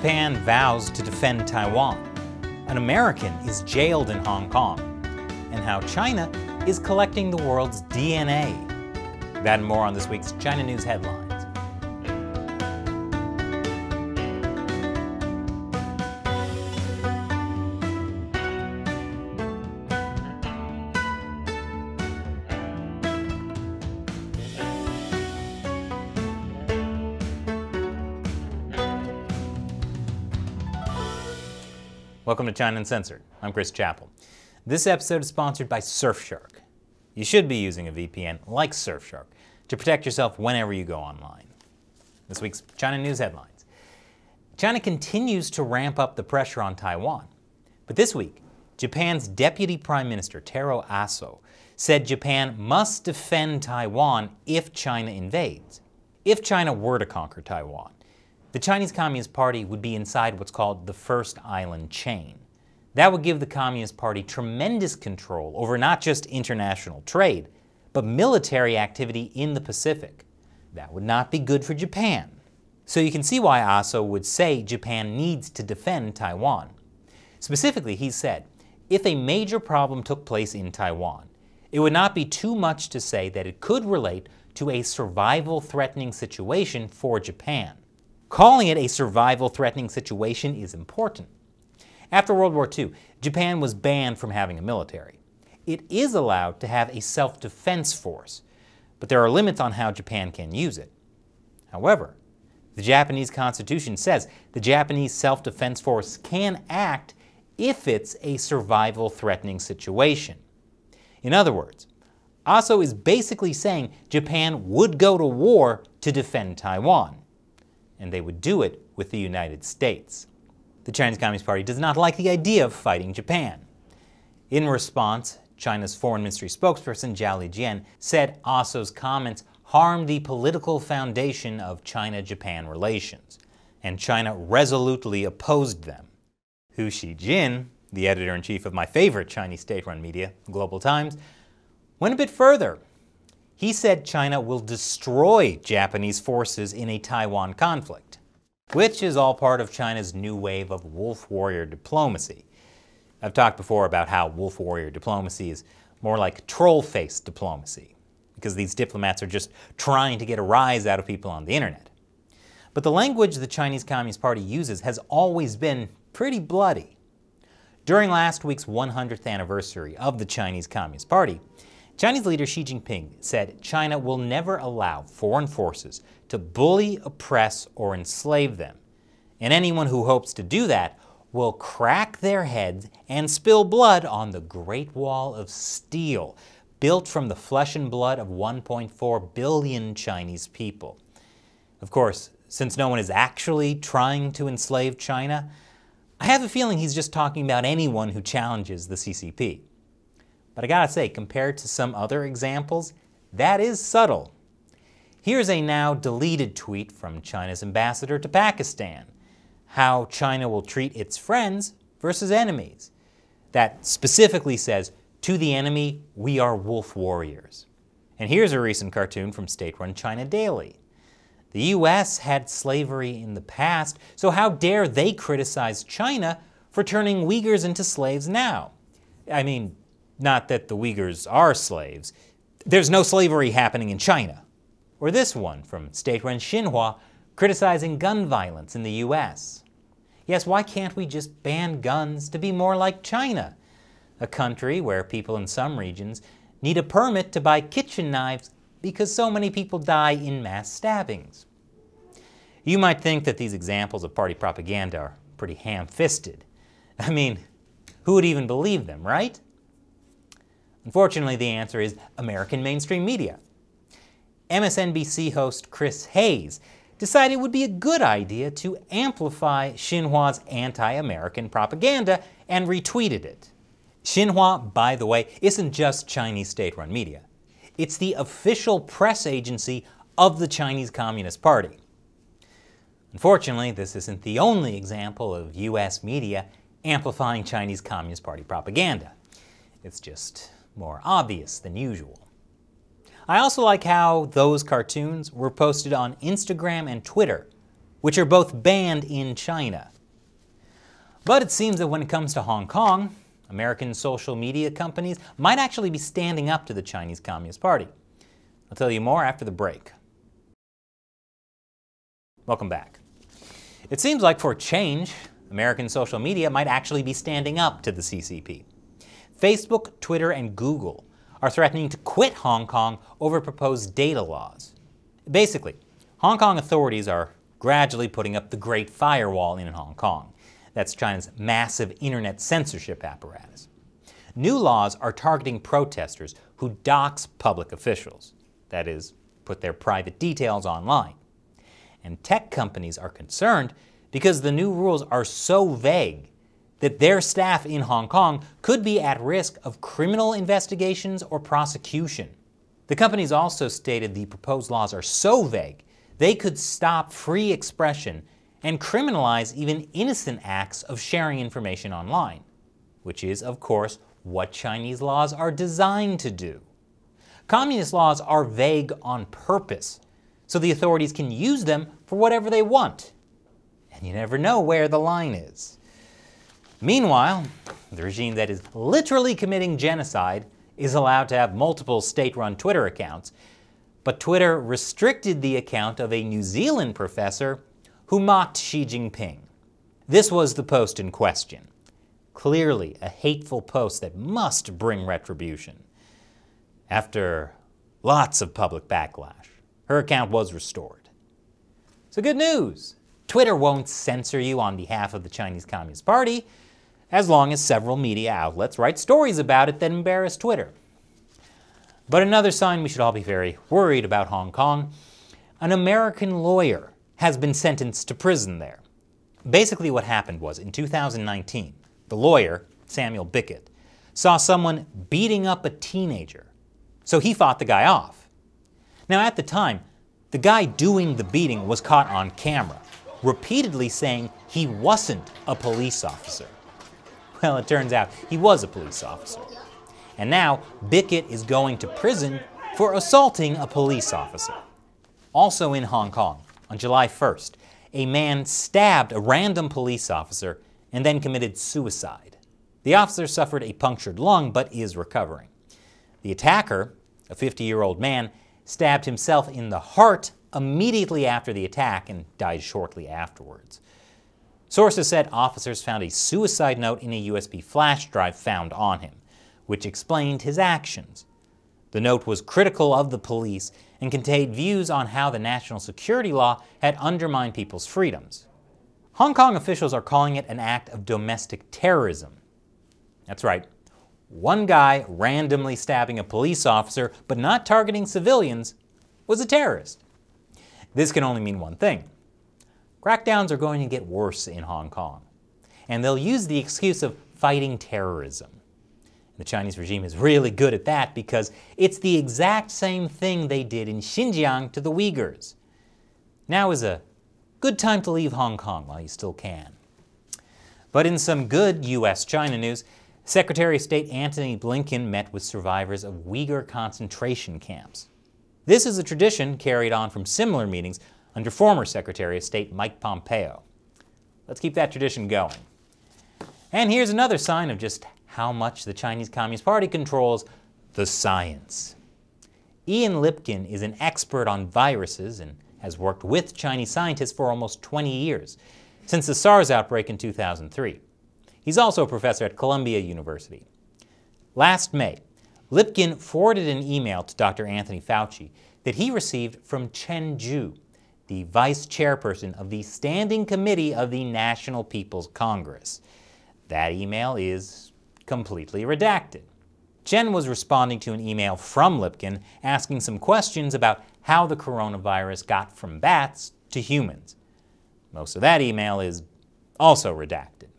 Japan vows to defend Taiwan. An American is jailed in Hong Kong. And how China is collecting the world's DNA. That and more on this week's China News Headlines. Welcome to China Uncensored. I'm Chris Chappell. This episode is sponsored by Surfshark. You should be using a VPN like Surfshark to protect yourself whenever you go online. This week's China News headlines. China continues to ramp up the pressure on Taiwan. But this week, Japan's Deputy Prime Minister Taro Aso said Japan must defend Taiwan if China invades. If China were to conquer Taiwan, the Chinese Communist Party would be inside what's called the First Island Chain. That would give the Communist Party tremendous control over not just international trade, but military activity in the Pacific. That would not be good for Japan. So you can see why Aso would say Japan needs to defend Taiwan. Specifically, he said, if a major problem took place in Taiwan, it would not be too much to say that it could relate to a survival threatening situation for Japan. Calling it a survival threatening situation is important. After World War II, Japan was banned from having a military. It is allowed to have a self-defense force, but there are limits on how Japan can use it. However, the Japanese constitution says the Japanese self-defense force can act if it's a survival threatening situation. In other words, Aso is basically saying Japan would go to war to defend Taiwan and they would do it with the United States. The Chinese Communist Party does not like the idea of fighting Japan. In response, China's Foreign Ministry spokesperson Zhao Lijian said Aso's comments harm the political foundation of China-Japan relations, and China resolutely opposed them. Hu Xijin, the editor-in-chief of my favorite Chinese state-run media, Global Times, went a bit further he said China will destroy Japanese forces in a Taiwan conflict, which is all part of China's new wave of wolf warrior diplomacy. I've talked before about how wolf warrior diplomacy is more like troll face diplomacy, because these diplomats are just trying to get a rise out of people on the internet. But the language the Chinese Communist Party uses has always been pretty bloody. During last week's 100th anniversary of the Chinese Communist Party, Chinese leader Xi Jinping said China will never allow foreign forces to bully, oppress, or enslave them. And anyone who hopes to do that will crack their heads and spill blood on the Great Wall of Steel, built from the flesh and blood of 1.4 billion Chinese people. Of course, since no one is actually trying to enslave China, I have a feeling he's just talking about anyone who challenges the CCP. But I gotta say, compared to some other examples, that is subtle. Here's a now deleted tweet from China's ambassador to Pakistan, how China will treat its friends versus enemies. That specifically says, to the enemy, we are wolf warriors. And here's a recent cartoon from state-run China Daily. The U.S. had slavery in the past, so how dare they criticize China for turning Uyghurs into slaves now? I mean, not that the Uyghurs are slaves. There's no slavery happening in China. Or this one from state-run Xinhua criticizing gun violence in the U.S. Yes, why can't we just ban guns to be more like China? A country where people in some regions need a permit to buy kitchen knives because so many people die in mass stabbings. You might think that these examples of party propaganda are pretty ham-fisted. I mean, who would even believe them, right? Unfortunately, the answer is American mainstream media. MSNBC host Chris Hayes decided it would be a good idea to amplify Xinhua's anti-American propaganda and retweeted it. Xinhua, by the way, isn't just Chinese state-run media. It's the official press agency of the Chinese Communist Party. Unfortunately, this isn't the only example of US media amplifying Chinese Communist Party propaganda. It's just more obvious than usual. I also like how those cartoons were posted on Instagram and Twitter which are both banned in China. But it seems that when it comes to Hong Kong, American social media companies might actually be standing up to the Chinese Communist Party. I'll tell you more after the break. Welcome back. It seems like for change, American social media might actually be standing up to the CCP. Facebook, Twitter, and Google are threatening to quit Hong Kong over proposed data laws. Basically, Hong Kong authorities are gradually putting up the Great Firewall in Hong Kong. That's China's massive internet censorship apparatus. New laws are targeting protesters who dox public officials, that is, put their private details online. And tech companies are concerned because the new rules are so vague that their staff in Hong Kong could be at risk of criminal investigations or prosecution. The companies also stated the proposed laws are so vague they could stop free expression and criminalize even innocent acts of sharing information online, which is, of course, what Chinese laws are designed to do. Communist laws are vague on purpose, so the authorities can use them for whatever they want. And you never know where the line is. Meanwhile, the regime that is literally committing genocide is allowed to have multiple state-run Twitter accounts, but Twitter restricted the account of a New Zealand professor who mocked Xi Jinping. This was the post in question. Clearly a hateful post that must bring retribution. After lots of public backlash, her account was restored. So good news! Twitter won't censor you on behalf of the Chinese Communist Party as long as several media outlets write stories about it that embarrass Twitter. But another sign we should all be very worried about Hong Kong an American lawyer has been sentenced to prison there. Basically, what happened was in 2019, the lawyer, Samuel Bickett, saw someone beating up a teenager, so he fought the guy off. Now, at the time, the guy doing the beating was caught on camera, repeatedly saying he wasn't a police officer. Well, it turns out he was a police officer. And now Bickett is going to prison for assaulting a police officer. Also in Hong Kong, on July 1st, a man stabbed a random police officer and then committed suicide. The officer suffered a punctured lung but is recovering. The attacker, a 50 year old man, stabbed himself in the heart immediately after the attack and died shortly afterwards. Sources said officers found a suicide note in a USB flash drive found on him, which explained his actions. The note was critical of the police and contained views on how the national security law had undermined people's freedoms. Hong Kong officials are calling it an act of domestic terrorism. That's right, one guy randomly stabbing a police officer but not targeting civilians was a terrorist. This can only mean one thing Crackdowns are going to get worse in Hong Kong, and they'll use the excuse of fighting terrorism. The Chinese regime is really good at that because it's the exact same thing they did in Xinjiang to the Uyghurs. Now is a good time to leave Hong Kong while you still can. But in some good U.S.-China news, Secretary of State Antony Blinken met with survivors of Uyghur concentration camps. This is a tradition carried on from similar meetings under former Secretary of State Mike Pompeo. Let's keep that tradition going. And here's another sign of just how much the Chinese Communist Party controls the science. Ian Lipkin is an expert on viruses and has worked with Chinese scientists for almost 20 years, since the SARS outbreak in 2003. He's also a professor at Columbia University. Last May, Lipkin forwarded an email to Dr. Anthony Fauci that he received from Chen Zhu, the vice chairperson of the Standing Committee of the National People's Congress. That email is completely redacted. Chen was responding to an email from Lipkin asking some questions about how the coronavirus got from bats to humans. Most of that email is also redacted.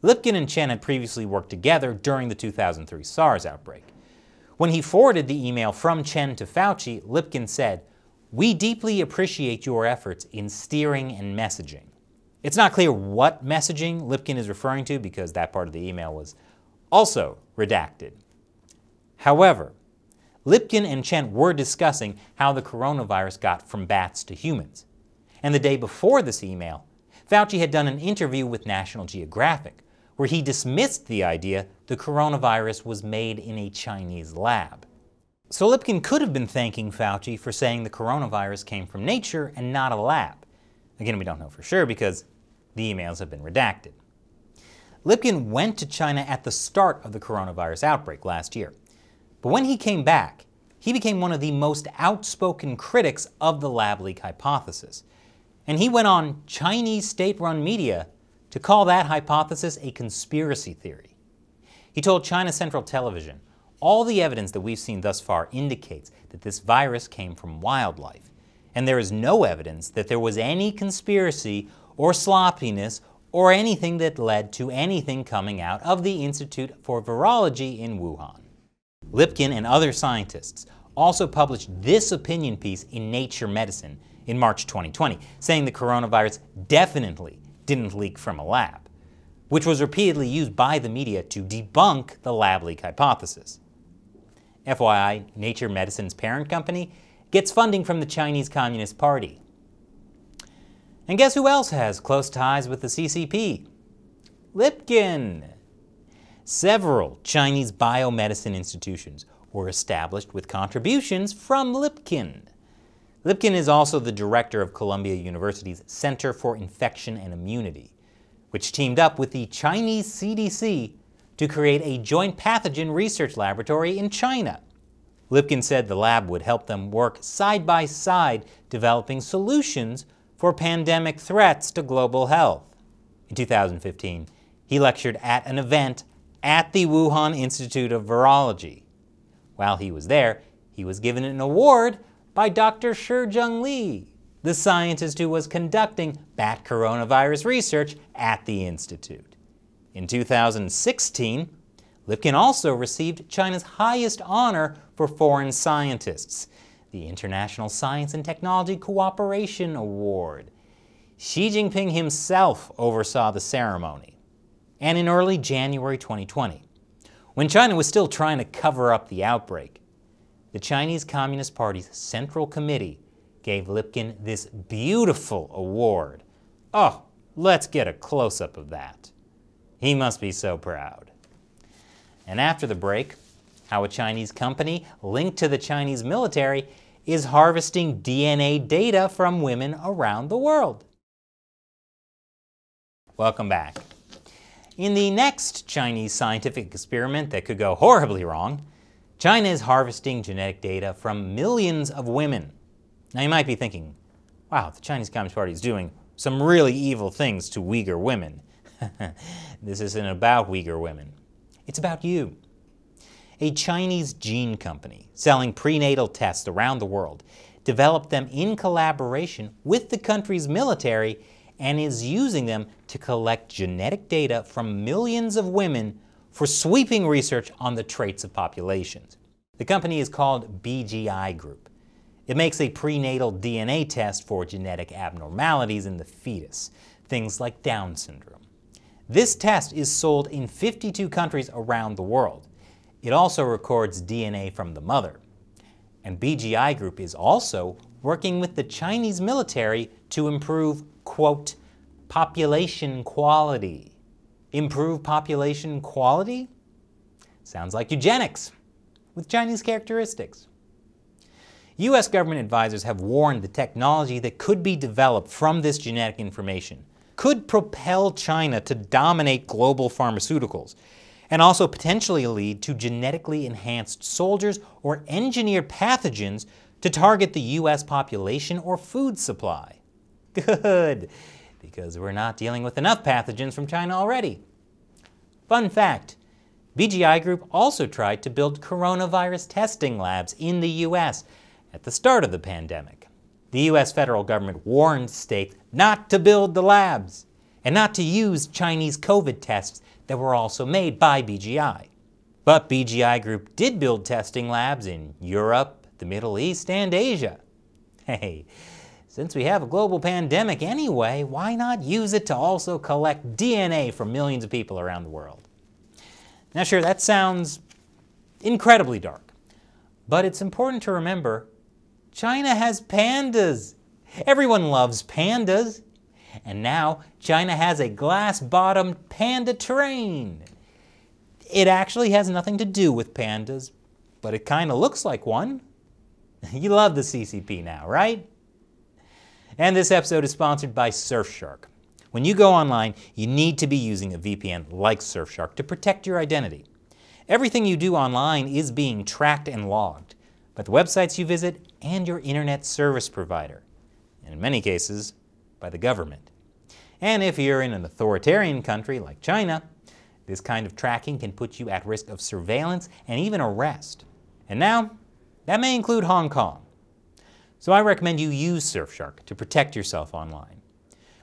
Lipkin and Chen had previously worked together during the 2003 SARS outbreak. When he forwarded the email from Chen to Fauci, Lipkin said, we deeply appreciate your efforts in steering and messaging. It's not clear what messaging Lipkin is referring to because that part of the email was also redacted. However, Lipkin and Chen were discussing how the coronavirus got from bats to humans. And the day before this email, Fauci had done an interview with National Geographic where he dismissed the idea the coronavirus was made in a Chinese lab. So Lipkin could have been thanking Fauci for saying the coronavirus came from nature and not a lab. Again, we don't know for sure because the emails have been redacted. Lipkin went to China at the start of the coronavirus outbreak last year. But when he came back, he became one of the most outspoken critics of the lab leak hypothesis. And he went on Chinese state run media to call that hypothesis a conspiracy theory. He told China Central Television, all the evidence that we've seen thus far indicates that this virus came from wildlife, and there is no evidence that there was any conspiracy or sloppiness or anything that led to anything coming out of the Institute for Virology in Wuhan. Lipkin and other scientists also published this opinion piece in Nature Medicine in March 2020, saying the coronavirus definitely didn't leak from a lab, which was repeatedly used by the media to debunk the lab leak hypothesis. FYI, Nature Medicine's parent company gets funding from the Chinese Communist Party. And guess who else has close ties with the CCP? Lipkin. Several Chinese biomedicine institutions were established with contributions from Lipkin. Lipkin is also the director of Columbia University's Center for Infection and Immunity, which teamed up with the Chinese CDC to create a joint pathogen research laboratory in China. Lipkin said the lab would help them work side by side developing solutions for pandemic threats to global health. In 2015, he lectured at an event at the Wuhan Institute of Virology. While he was there, he was given an award by Dr. Shi Zhengli, the scientist who was conducting bat coronavirus research at the Institute. In 2016, Lipkin also received China's highest honor for foreign scientists, the International Science and Technology Cooperation Award. Xi Jinping himself oversaw the ceremony. And in early January 2020, when China was still trying to cover up the outbreak, the Chinese Communist Party's Central Committee gave Lipkin this beautiful award. Oh, let's get a close up of that. He must be so proud. And after the break, how a Chinese company linked to the Chinese military is harvesting DNA data from women around the world. Welcome back. In the next Chinese scientific experiment that could go horribly wrong, China is harvesting genetic data from millions of women. Now you might be thinking, wow, the Chinese Communist Party is doing some really evil things to Uyghur women. this isn't about Uyghur women. It's about you. A Chinese gene company selling prenatal tests around the world developed them in collaboration with the country's military and is using them to collect genetic data from millions of women for sweeping research on the traits of populations. The company is called BGI Group. It makes a prenatal DNA test for genetic abnormalities in the fetus, things like Down syndrome. This test is sold in 52 countries around the world. It also records DNA from the mother. And BGI Group is also working with the Chinese military to improve, quote, population quality. Improve population quality? Sounds like eugenics, with Chinese characteristics. U.S. government advisors have warned the technology that could be developed from this genetic information could propel China to dominate global pharmaceuticals and also potentially lead to genetically enhanced soldiers or engineered pathogens to target the U.S. population or food supply. Good because we're not dealing with enough pathogens from China already. Fun fact, BGI Group also tried to build coronavirus testing labs in the U.S. at the start of the pandemic. The U.S. federal government warned states not to build the labs and not to use Chinese COVID tests that were also made by BGI. But BGI Group did build testing labs in Europe, the Middle East, and Asia. Hey, since we have a global pandemic anyway, why not use it to also collect DNA from millions of people around the world? Now, sure, that sounds incredibly dark, but it's important to remember China has pandas. Everyone loves pandas. And now China has a glass-bottomed panda train. It actually has nothing to do with pandas, but it kind of looks like one. you love the CCP now, right? And this episode is sponsored by Surfshark. When you go online, you need to be using a VPN like Surfshark to protect your identity. Everything you do online is being tracked and logged, but the websites you visit and your internet service provider, and in many cases, by the government. And if you're in an authoritarian country like China, this kind of tracking can put you at risk of surveillance and even arrest. And now, that may include Hong Kong. So I recommend you use Surfshark to protect yourself online.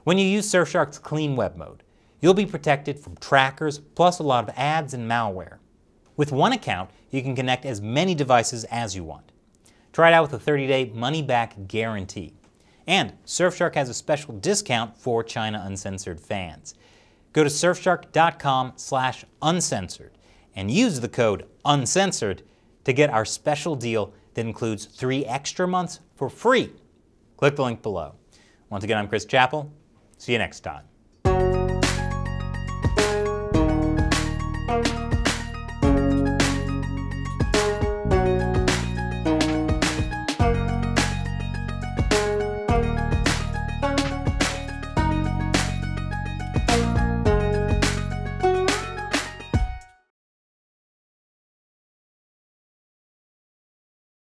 When you use Surfshark's clean web mode, you'll be protected from trackers plus a lot of ads and malware. With one account, you can connect as many devices as you want. Try it out with a 30-day money-back guarantee. And Surfshark has a special discount for China Uncensored fans. Go to surfshark.com slash uncensored and use the code uncensored to get our special deal that includes three extra months for free. Click the link below. Once again, I'm Chris Chappell. See you next time.